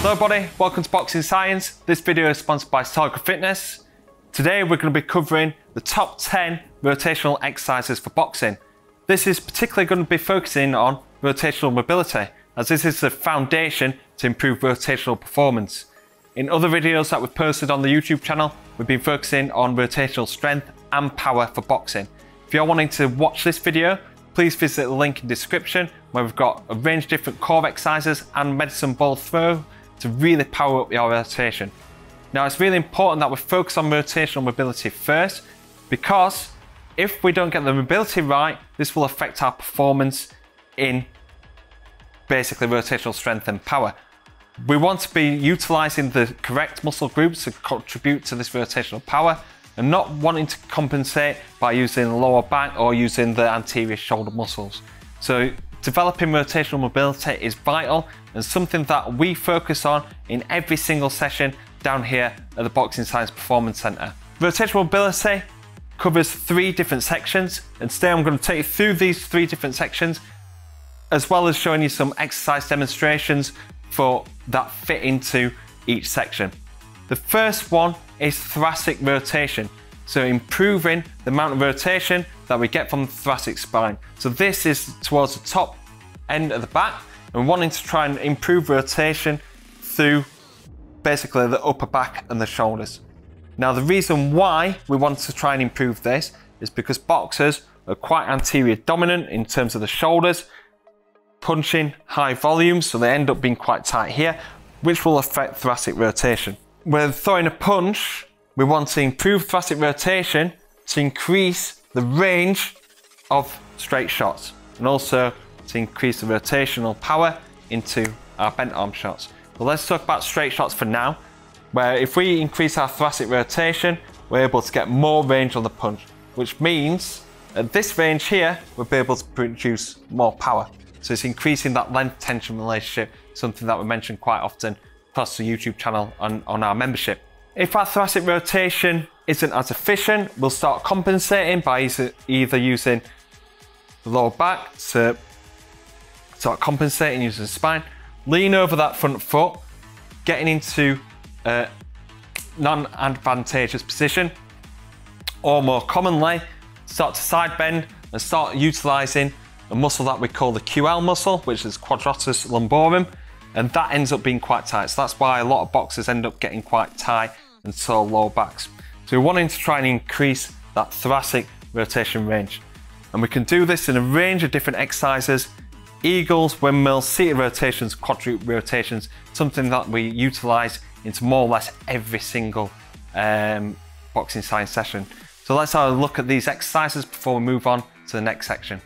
Hello everybody, welcome to Boxing Science. This video is sponsored by SAGA Fitness. Today we're going to be covering the top 10 rotational exercises for boxing. This is particularly going to be focusing on rotational mobility, as this is the foundation to improve rotational performance. In other videos that we've posted on the YouTube channel, we've been focusing on rotational strength and power for boxing. If you're wanting to watch this video, please visit the link in the description where we've got a range of different core exercises and medicine ball throw to really power up your rotation. Now it's really important that we focus on rotational mobility first because if we don't get the mobility right, this will affect our performance in basically rotational strength and power. We want to be utilizing the correct muscle groups to contribute to this rotational power and not wanting to compensate by using the lower back or using the anterior shoulder muscles. So developing rotational mobility is vital and something that we focus on in every single session down here at the Boxing Science Performance Centre. Rotational mobility covers three different sections and today I'm going to take you through these three different sections as well as showing you some exercise demonstrations for that fit into each section. The first one is thoracic rotation. So improving the amount of rotation that we get from the thoracic spine. So this is towards the top end of the back and wanting to try and improve rotation through basically the upper back and the shoulders. Now the reason why we want to try and improve this is because boxers are quite anterior dominant in terms of the shoulders, punching high volumes, so they end up being quite tight here, which will affect thoracic rotation. With throwing a punch, we want to improve thoracic rotation to increase the range of straight shots and also to increase the rotational power into our bent arm shots. But let's talk about straight shots for now, where if we increase our thoracic rotation, we're able to get more range on the punch, which means at this range here, we'll be able to produce more power. So it's increasing that length tension relationship, something that we mention quite often across the YouTube channel and on our membership. If our thoracic rotation isn't as efficient, we'll start compensating by either using the lower back to start compensating using the spine, lean over that front foot, getting into a non-advantageous position, or more commonly, start to side bend and start utilizing a muscle that we call the QL muscle, which is quadratus lumborum, and that ends up being quite tight. So that's why a lot of boxers end up getting quite tight and sore low backs. So we're wanting to try and increase that thoracic rotation range. And we can do this in a range of different exercises, eagles, windmills, seated rotations, quadruped rotations, something that we utilize into more or less every single um, boxing science session. So let's have a look at these exercises before we move on to the next section.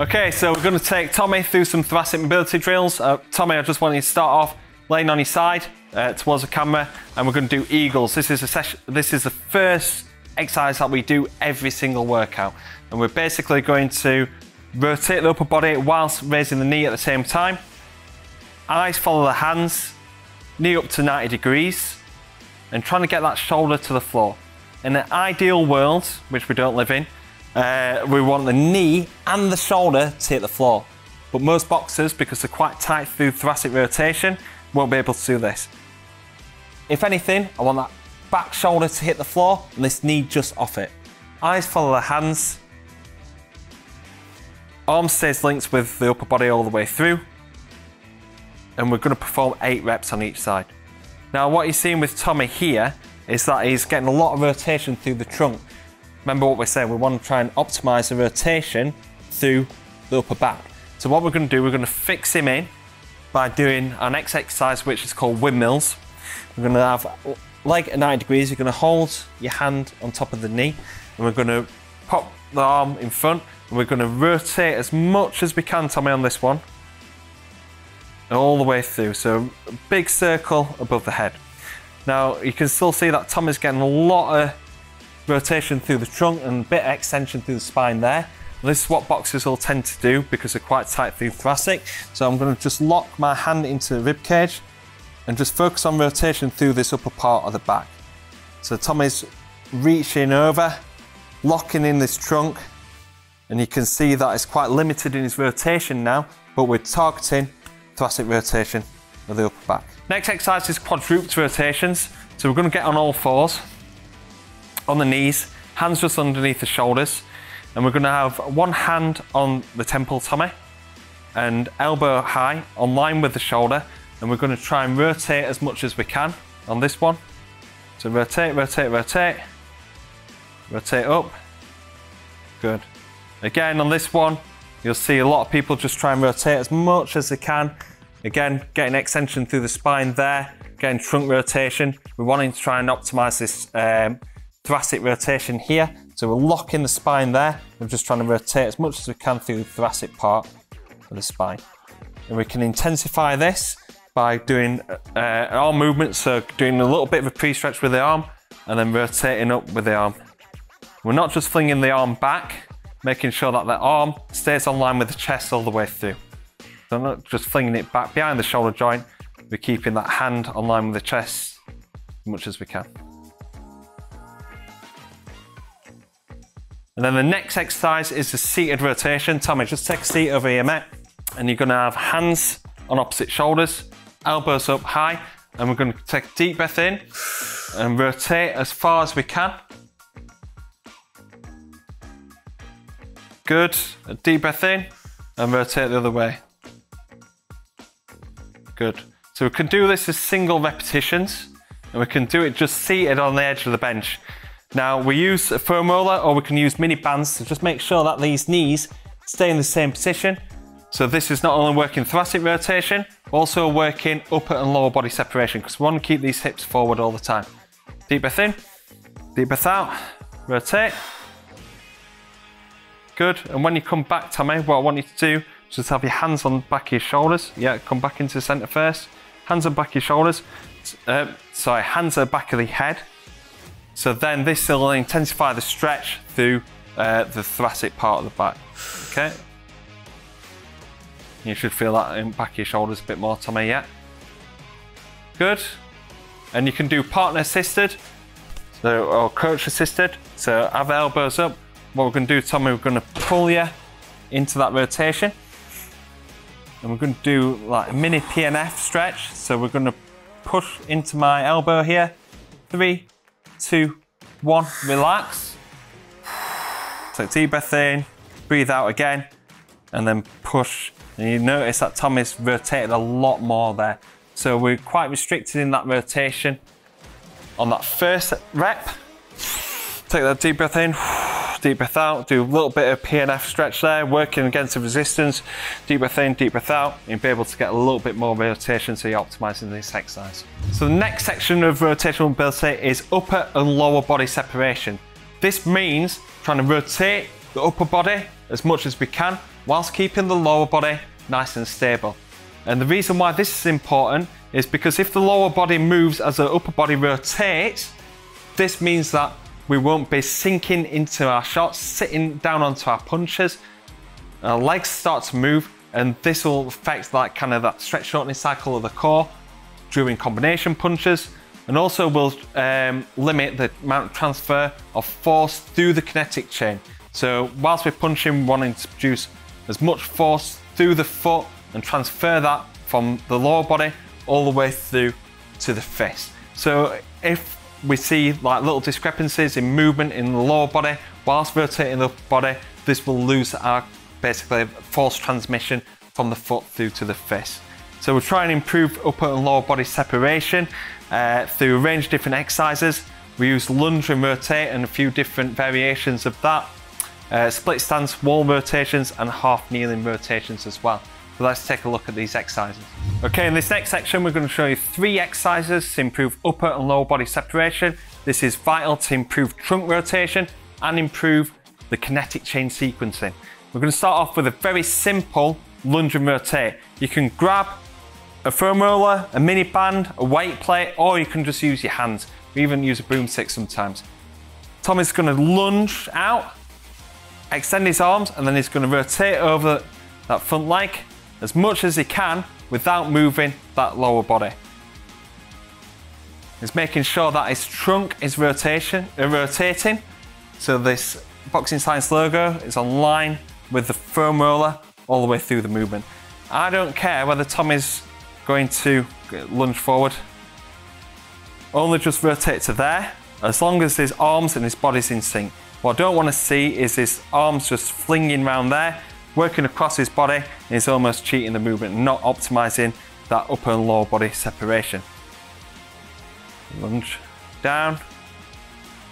Okay, so we're going to take Tommy through some thoracic mobility drills. Uh, Tommy, I just want you to start off laying on your side uh, towards the camera, and we're going to do eagles. This is a session. This is the first exercise that we do every single workout, and we're basically going to rotate the upper body whilst raising the knee at the same time. Eyes follow the hands, knee up to 90 degrees, and trying to get that shoulder to the floor. In an ideal world, which we don't live in, uh, we want the knee and the shoulder to hit the floor. But most boxers, because they're quite tight through thoracic rotation, won't be able to do this. If anything, I want that back shoulder to hit the floor and this knee just off it. Eyes follow the hands. Arm stays linked with the upper body all the way through. And we're going to perform eight reps on each side. Now what you're seeing with Tommy here is that he's getting a lot of rotation through the trunk remember what we're saying, we want to try and optimize the rotation through the upper back. So what we're going to do, we're going to fix him in by doing our next exercise, which is called windmills. We're going to have leg at 90 degrees, you're going to hold your hand on top of the knee, and we're going to pop the arm in front, and we're going to rotate as much as we can, Tommy, on this one, all the way through. So a big circle above the head. Now you can still see that Tommy's getting a lot of rotation through the trunk and a bit of extension through the spine there. This is what boxers will tend to do because they're quite tight through thoracic. So I'm going to just lock my hand into the rib cage and just focus on rotation through this upper part of the back. So Tommy's reaching over, locking in this trunk, and you can see that it's quite limited in his rotation now, but we're targeting thoracic rotation of the upper back. Next exercise is quadruped rotations. So we're going to get on all fours, on the knees, hands just underneath the shoulders, and we're going to have one hand on the temple Tommy and elbow high on line with the shoulder, and we're going to try and rotate as much as we can on this one. So rotate, rotate, rotate, rotate up. Good. Again, on this one, you'll see a lot of people just try and rotate as much as they can. Again, getting extension through the spine there, getting trunk rotation. We're wanting to try and optimize this um, thoracic rotation here. So we're locking the spine there. We're just trying to rotate as much as we can through the thoracic part of the spine. And we can intensify this by doing uh, arm movements, so doing a little bit of a pre-stretch with the arm and then rotating up with the arm. We're not just flinging the arm back, making sure that the arm stays on line with the chest all the way through. So not just flinging it back behind the shoulder joint, we're keeping that hand on line with the chest as much as we can. And then the next exercise is the seated rotation. Tommy, just take a seat over here, mate. And you're gonna have hands on opposite shoulders, elbows up high, and we're gonna take a deep breath in and rotate as far as we can. Good, a deep breath in and rotate the other way. Good. So we can do this as single repetitions and we can do it just seated on the edge of the bench. Now we use a foam roller or we can use mini bands to just make sure that these knees stay in the same position. So this is not only working thoracic rotation, also working upper and lower body separation because we want to keep these hips forward all the time. Deep breath in, deep breath out, rotate. Good, and when you come back, Tommy, what I want you to do is just have your hands on the back of your shoulders. Yeah, come back into the center first. Hands on the back of your shoulders. Uh, sorry, hands at the back of the head. So then this will intensify the stretch through uh, the thoracic part of the back. Okay. You should feel that in back of your shoulders a bit more, Tommy, yeah? Good. And you can do partner assisted so, or coach assisted. So have elbows up. What we're going to do, Tommy, we're going to pull you into that rotation. And we're going to do like a mini PNF stretch. So we're going to push into my elbow here. Three, two, one, relax. Take deep breath in, breathe out again, and then push. And you notice that Tommy's rotated a lot more there. So we're quite restricted in that rotation. On that first rep, take that deep breath in, deep breath out, do a little bit of PNF stretch there, working against the resistance, deep breath in, deep breath out, you'll be able to get a little bit more rotation so you're optimizing this exercise. So the next section of rotational mobility is upper and lower body separation. This means trying to rotate the upper body as much as we can whilst keeping the lower body nice and stable. And the reason why this is important is because if the lower body moves as the upper body rotates, this means that we won't be sinking into our shots, sitting down onto our punches. Our legs start to move and this will affect that kind of that stretch shortening cycle of the core during combination punches and also will um, limit the amount of transfer of force through the kinetic chain. So whilst we're punching, wanting to produce as much force through the foot and transfer that from the lower body all the way through to the fist. So if we see like little discrepancies in movement in the lower body. Whilst rotating the upper body this will lose our basically force transmission from the foot through to the fist. So we'll try and improve upper and lower body separation uh, through a range of different exercises. We use lunge and rotate and a few different variations of that. Uh, split stance wall rotations and half kneeling rotations as well so let's take a look at these exercises. Okay, in this next section, we're going to show you three exercises to improve upper and lower body separation. This is vital to improve trunk rotation and improve the kinetic chain sequencing. We're going to start off with a very simple lunge and rotate. You can grab a foam roller, a mini band, a weight plate, or you can just use your hands. We even use a broomstick sometimes. Tommy's going to lunge out, extend his arms, and then he's going to rotate over that front leg as much as he can without moving that lower body. He's making sure that his trunk is rotation, uh, rotating, so this Boxing Science logo is on line with the foam roller all the way through the movement. I don't care whether Tommy's going to lunge forward. Only just rotate to there, as long as his arms and his body's in sync. What I don't want to see is his arms just flinging around there, working across his body, he's almost cheating the movement, not optimizing that upper and lower body separation. Lunge down.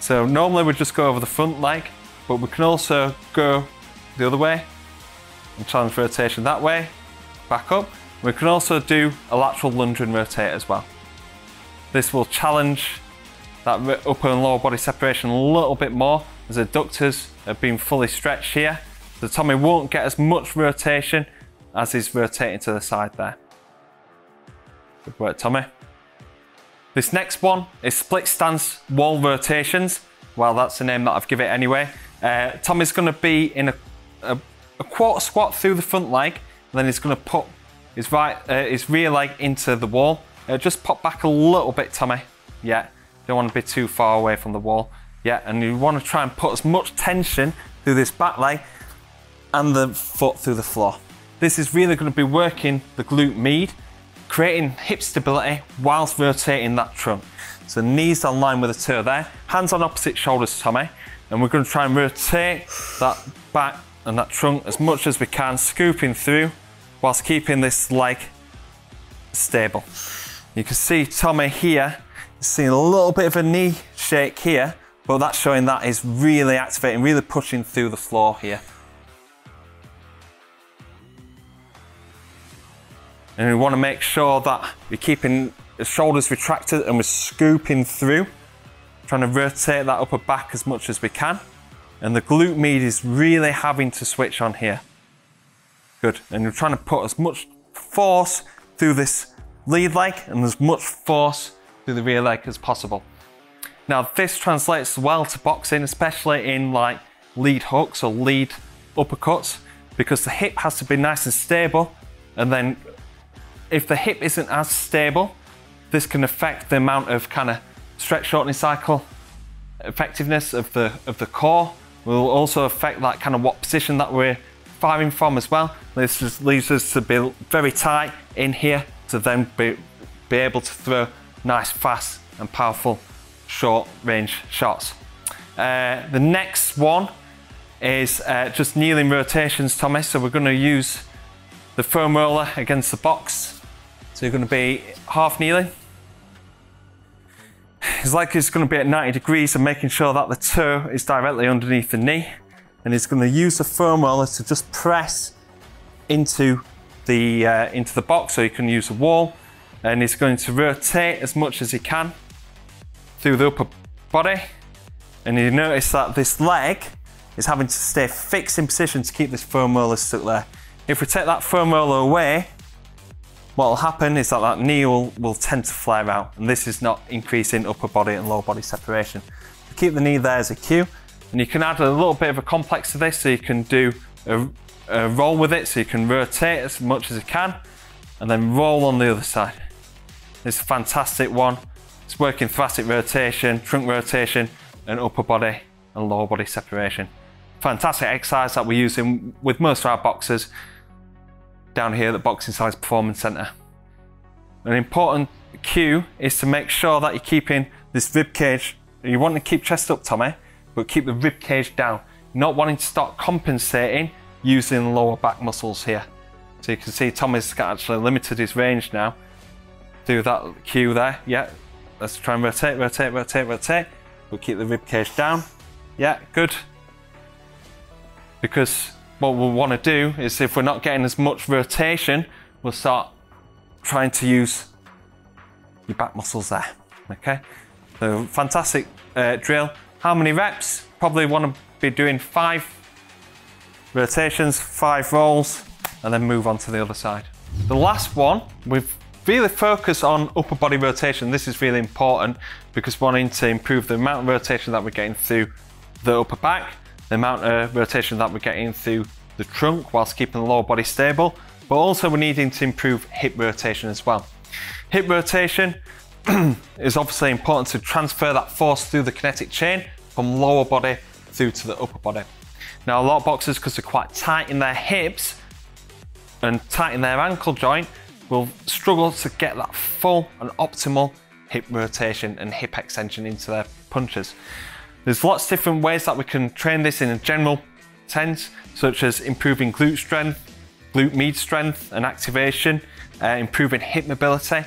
So normally we just go over the front leg, but we can also go the other way and challenge rotation that way, back up. We can also do a lateral lunge and rotate as well. This will challenge that upper and lower body separation a little bit more as adductors have been fully stretched here. The Tommy won't get as much rotation as he's rotating to the side there. Good work, Tommy. This next one is split stance wall rotations. Well, that's the name that I've given it anyway. Uh, Tommy's going to be in a, a, a, quarter squat through the front leg, and then he's going to put his right, uh, his rear leg into the wall. Uh, just pop back a little bit, Tommy. Yeah, don't want to be too far away from the wall. Yeah, and you want to try and put as much tension through this back leg and the foot through the floor. This is really going to be working the glute med, creating hip stability whilst rotating that trunk. So knees on line with the toe there, hands on opposite shoulders, Tommy, and we're going to try and rotate that back and that trunk as much as we can, scooping through whilst keeping this leg stable. You can see Tommy here, seeing a little bit of a knee shake here, but that's showing that is really activating, really pushing through the floor here. And we want to make sure that we're keeping the shoulders retracted and we're scooping through, trying to rotate that upper back as much as we can. And the glute med is really having to switch on here. Good, and we're trying to put as much force through this lead leg and as much force through the rear leg as possible. Now this translates well to boxing, especially in like lead hooks or lead uppercuts, because the hip has to be nice and stable. And then if the hip isn't as stable, this can affect the amount of kind of stretch shortening cycle effectiveness of the of the core. Will also affect that kind of what position that we're firing from as well. This just leaves us to be very tight in here to then be, be able to throw nice, fast and powerful short range shots. Uh, the next one is uh, just kneeling rotations, Tommy. So we're going to use the foam roller against the box. So you're going to be half kneeling. It's like it's going to be at 90 degrees and making sure that the toe is directly underneath the knee. And he's going to use the foam roller to just press into the, uh, into the box so you can use the wall and he's going to rotate as much as he can through the upper body and you notice that this leg is having to stay fixed in position to keep this foam roller stuck there. If we take that foam roller away, what will happen is that that knee will, will tend to flare out and this is not increasing upper body and lower body separation. Keep the knee there as a cue and you can add a little bit of a complex to this so you can do a uh, roll with it so you can rotate as much as you can and then roll on the other side. It's a fantastic one. It's working thoracic rotation, trunk rotation and upper body and lower body separation. Fantastic exercise that we're using with most of our boxers down here the Boxing Science Performance Centre. An important cue is to make sure that you're keeping this rib cage, you want to keep chest up Tommy, but keep the rib cage down. Not wanting to start compensating using lower back muscles here. So you can see Tommy's actually limited his range now Do that cue there. Yeah, let's try and rotate, rotate, rotate, rotate. We'll keep the rib cage down. Yeah, good. Because what we'll want to do is if we're not getting as much rotation, we'll start trying to use your back muscles there. Okay, so fantastic uh, drill. How many reps? Probably want to be doing five rotations, five rolls, and then move on to the other side. The last one, we've really focused on upper body rotation. This is really important because wanting to improve the amount of rotation that we're getting through the upper back, the amount of rotation that we're getting through the trunk whilst keeping the lower body stable, but also we're needing to improve hip rotation as well. Hip rotation is obviously important to transfer that force through the kinetic chain from lower body through to the upper body. Now, a lot of boxers, because they're quite tight in their hips and tight in their ankle joint, will struggle to get that full and optimal hip rotation and hip extension into their punches. There's lots of different ways that we can train this in a general sense, such as improving glute strength, glute med strength and activation, uh, improving hip mobility.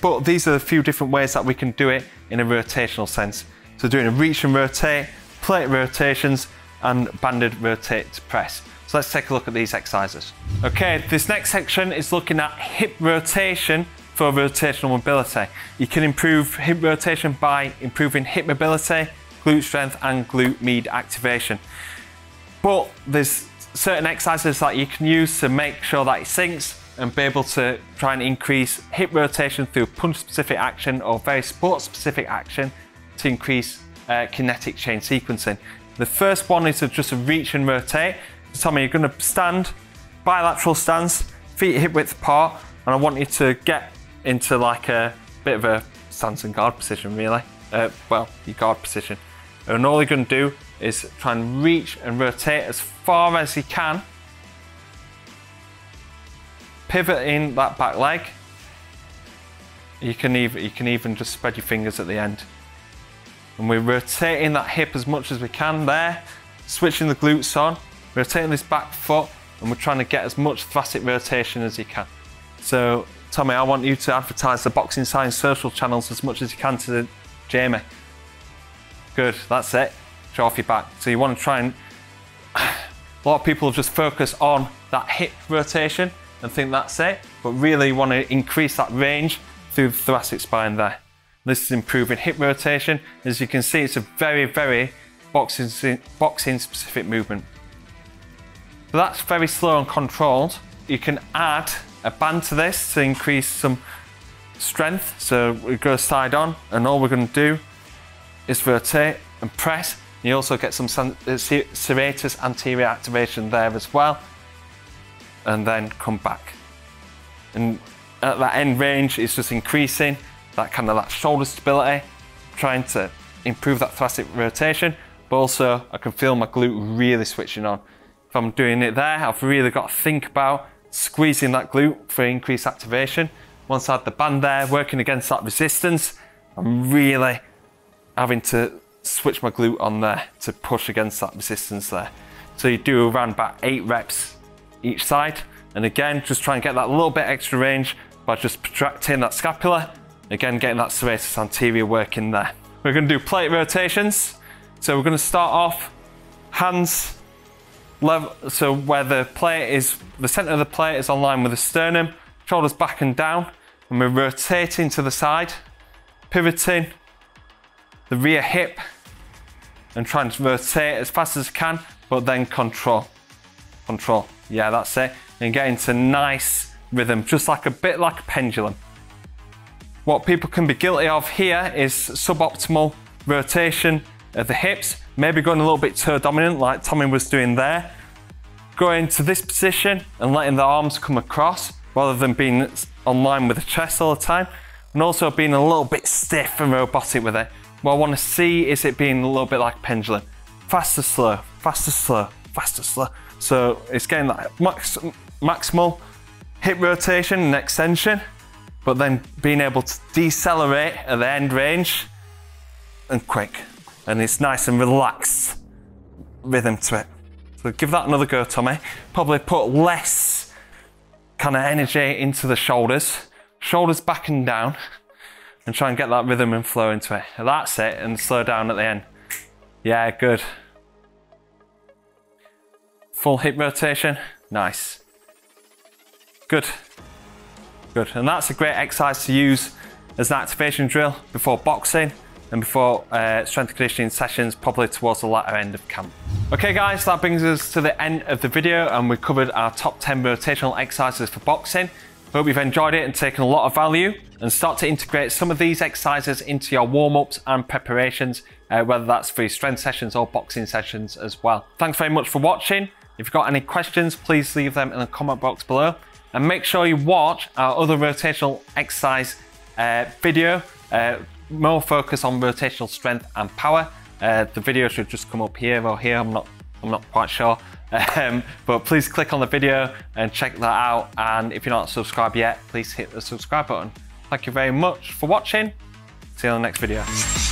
But these are a few different ways that we can do it in a rotational sense. So doing a reach and rotate, plate rotations, and banded rotate to press. So let's take a look at these exercises. Okay, this next section is looking at hip rotation for rotational mobility. You can improve hip rotation by improving hip mobility, glute strength, and glute med activation. But there's certain exercises that you can use to make sure that it sinks and be able to try and increase hip rotation through punch specific action or very sport specific action to increase uh, kinetic chain sequencing. The first one is to just reach and rotate. Tommy, you're going to stand, bilateral stance, feet hip width apart, and I want you to get into like a bit of a stance and guard position, really. Uh, well, your guard position. And all you're going to do is try and reach and rotate as far as you can. Pivot in that back leg. You can even you can even just spread your fingers at the end. And we're rotating that hip as much as we can there, switching the glutes on, rotating this back foot, and we're trying to get as much thoracic rotation as you can. So, Tommy, I want you to advertise the Boxing Science social channels as much as you can to Jamie. Good, that's it. Show off your back. So you want to try and a lot of people just focus on that hip rotation and think that's it, but really you want to increase that range through the thoracic spine there. This is improving hip rotation. As you can see, it's a very, very boxing, boxing specific movement. So that's very slow and controlled. You can add a band to this to increase some strength. So we go side on and all we're going to do is rotate and press. You also get some uh, serratus anterior activation there as well. And then come back. And at that end range, it's just increasing that kind of that shoulder stability, trying to improve that thoracic rotation, but also I can feel my glute really switching on. If I'm doing it there, I've really got to think about squeezing that glute for increased activation. Once I have the band there, working against that resistance, I'm really having to switch my glute on there to push against that resistance there. So you do around about eight reps each side. And again, just try and get that little bit extra range by just protracting that scapula Again, getting that serratus anterior working there. We're going to do plate rotations. So we're going to start off hands level, so where the plate is, the center of the plate is on line with the sternum, shoulders back and down, and we're rotating to the side, pivoting the rear hip, and to rotate as fast as I can, but then control. Control. Yeah, that's it. And get into nice rhythm, just like a bit like a pendulum. What people can be guilty of here is suboptimal rotation of the hips, maybe going a little bit toe dominant like Tommy was doing there. Going to this position and letting the arms come across rather than being on line with the chest all the time. And also being a little bit stiff and robotic with it. What I want to see is it being a little bit like pendulum. Faster, slow, faster, slow, faster, slow. So it's getting that max, maximal hip rotation and extension but then being able to decelerate at the end range and quick. And it's nice and relaxed rhythm to it. So give that another go, Tommy. Probably put less kind of energy into the shoulders, shoulders back and down, and try and get that rhythm and flow into it. That's it, and slow down at the end. Yeah, good. Full hip rotation, nice. Good. Good, and that's a great exercise to use as an activation drill before boxing and before uh, strength conditioning sessions, probably towards the latter end of camp. Okay guys, that brings us to the end of the video and we covered our top 10 rotational exercises for boxing. Hope you've enjoyed it and taken a lot of value and start to integrate some of these exercises into your warm-ups and preparations, uh, whether that's for your strength sessions or boxing sessions as well. Thanks very much for watching. If you've got any questions, please leave them in the comment box below. And make sure you watch our other rotational exercise uh, video, uh, more focus on rotational strength and power. Uh, the video should just come up here or here, I'm not I'm not quite sure. Um, but please click on the video and check that out. And if you're not subscribed yet, please hit the subscribe button. Thank you very much for watching. See you on the next video.